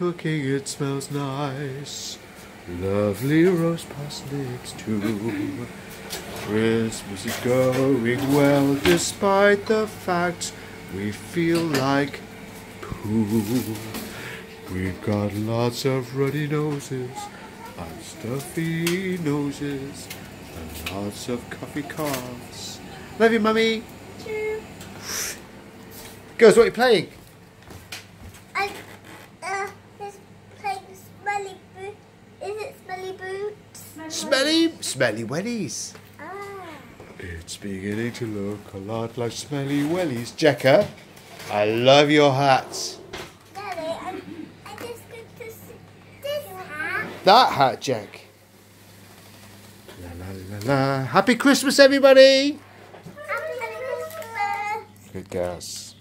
Cooking, it smells nice. Lovely roast parsnips too. Christmas is going well despite the fact we feel like poo. We've got lots of ruddy noses and stuffy noses and lots of coffee coughs. Love you, mummy. Girls, what are you playing? I, uh, this playing Smelly Boo. Is it Smelly Boots? Smelly, smelly wellies. Ah. It's beginning to look a lot like smelly wellies. Jekka, I love your hat. Daddy, I'm, I just got to see this hat. That hat, Jack. La la la la. Happy Christmas, everybody. Happy Christmas. Good girls.